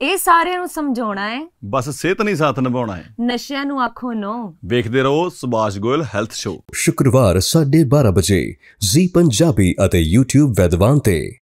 ਇਹ ਸਾਰਿਆਂ ਨੂੰ ਸਮਝਾਉਣਾ ਹੈ। ਬਸ ਸਿਹਤ ਨਹੀਂ ਸਾਥ ਨਿਭਾਉਣਾ ਹੈ। ਨਸ਼ਿਆਂ ਨੂੰ ਆਖੋ ਨੋ ਵੇਖਦੇ ਰਹੋ ਸੁਭਾਸ਼ ਗੋਇਲ ਹੈਲਥ ਸ਼ੋ ਸ਼ੁੱਕਰਵਾਰ 12:30 ਵਜੇ ਜ਼ੀ ਪੰਜਾਬੀ ਅਤੇ YouTube ਵੈਦਵਾਨ ਤੇ।